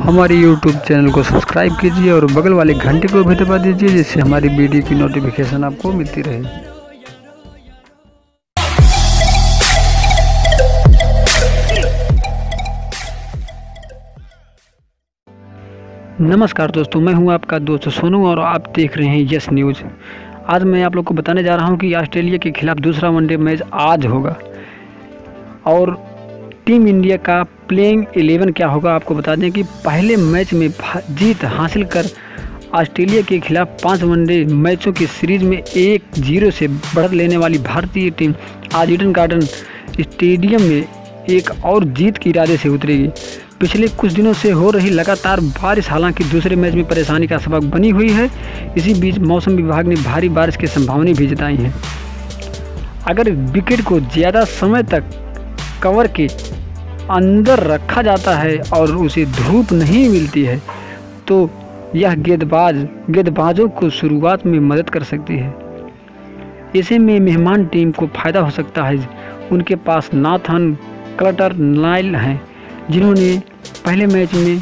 हमारे YouTube channel को subscribe कीजिए और बगल वाले घंटे को भी दबा दीजिए, जिससे हमारी वीडियो की नोटिफिकेशन आपको मिलती रहे। नमस्कार दोस्तों, मैं हूँ आपका दोस्त सोनू और आप देख रहे हैं यस न्यूज़। आज मैं आप लोग को बताने जा रहा हूँ कि ऑस्ट्रेलिया के खिलाफ दूसरा वनडे मैच आज होगा। और टीम इंडिया का प्लेइंग एलेवन क्या होगा आपको बता दें कि पहले मैच में जीत हासिल कर ऑस्ट्रेलिया के खिलाफ पाँच वनडे मैचों की सीरीज़ में एक ज़ीरो से बढ़त लेने वाली भारतीय टीम आज ईडन गार्डन स्टेडियम में एक और जीत के इरादे से उतरेगी। पिछले कुछ दिनों से हो रही लगातार बारिश हालाँकि दूसरे मैच में परेशानी का सबक बनी हुई है। इसी बीच मौसम विभाग ने भारी बारिश की संभावना भी जताई है। अगर विकेट को ज़्यादा समय तक कवर के अंदर रखा जाता है और उसे धूप नहीं मिलती है तो यह गेंदबाज, गेंदबाजों को शुरुआत में मदद कर सकती है। ऐसे में मेहमान टीम को फ़ायदा हो सकता है। उनके पास नाथन, क्लटर, नाइल हैं, जिन्होंने पहले मैच में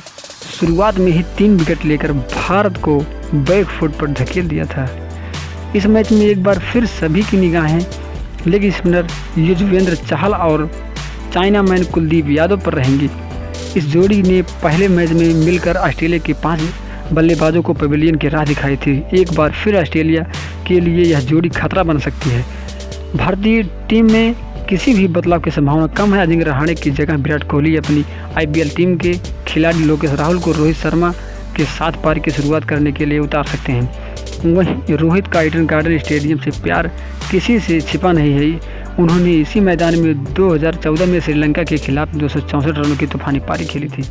शुरुआत में ही तीन विकेट लेकर भारत को बैक फुट पर धकेल दिया था। इस मैच में एक बार फिर सभी की निगाहें, लेग स्पिनर युजवेंद्र चहल और चाइना मैन कुलदीप यादव पर रहेंगी। इस जोड़ी ने पहले मैच में मिलकर ऑस्ट्रेलिया के पाँच बल्लेबाजों को पवेलियन की राह दिखाई थी। एक बार फिर ऑस्ट्रेलिया के लिए यह जोड़ी खतरा बन सकती है। भारतीय टीम में किसी भी बदलाव की संभावना कम है। अजिंक्य रहाणे की जगह विराट कोहली अपनी आईपीएल टीम के खिलाड़ी लोकेश राहुल को रोहित शर्मा के साथ पारी की शुरुआत करने के लिए उतार सकते हैं। वहीं रोहित का ईडन गार्डन स्टेडियम से प्यार किसी से छिपा नहीं है। उन्होंने इसी मैदान में 2014 में श्रीलंका के खिलाफ दो सौ चौंसठ रनों की तूफानी पारी खेली थी।